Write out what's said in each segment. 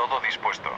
Todo dispuesto.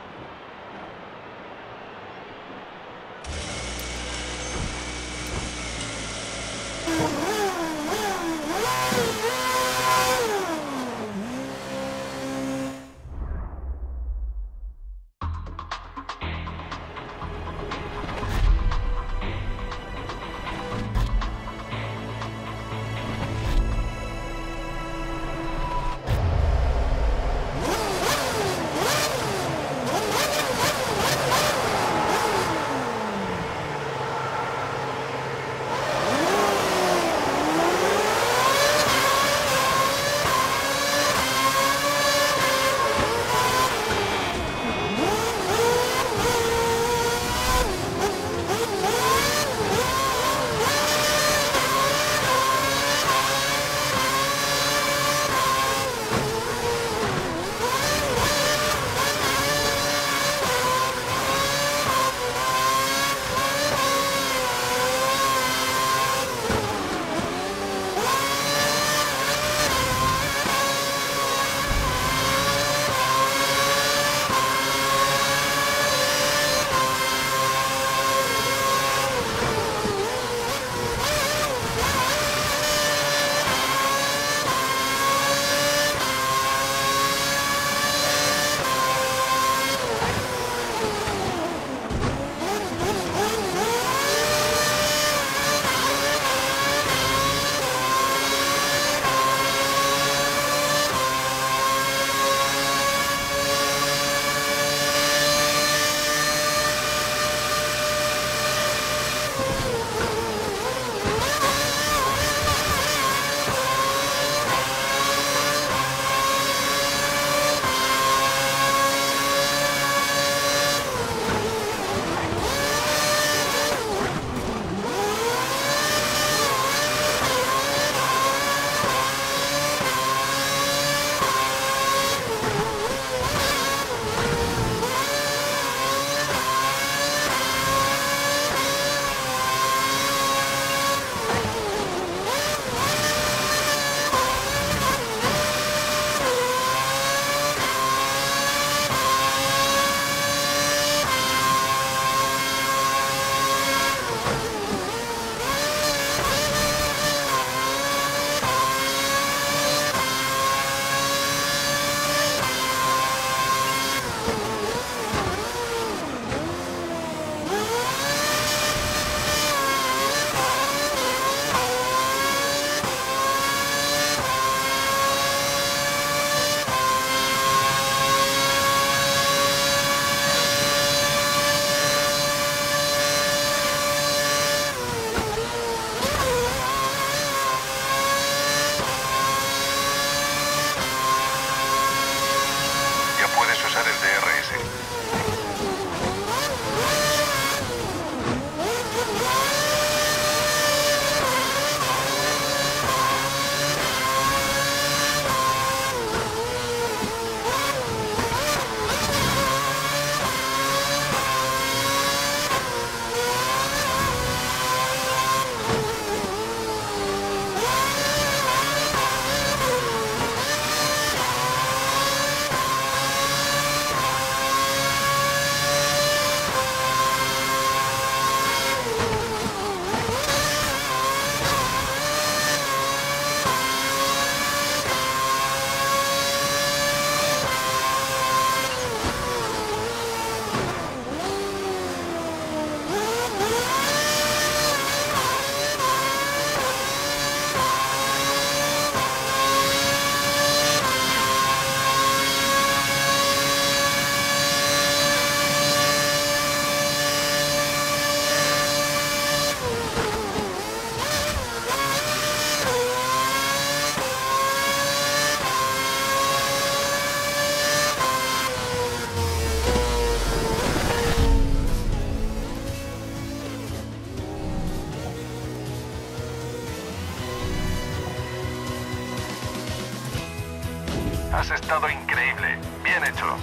Has estado increíble. Bien hecho.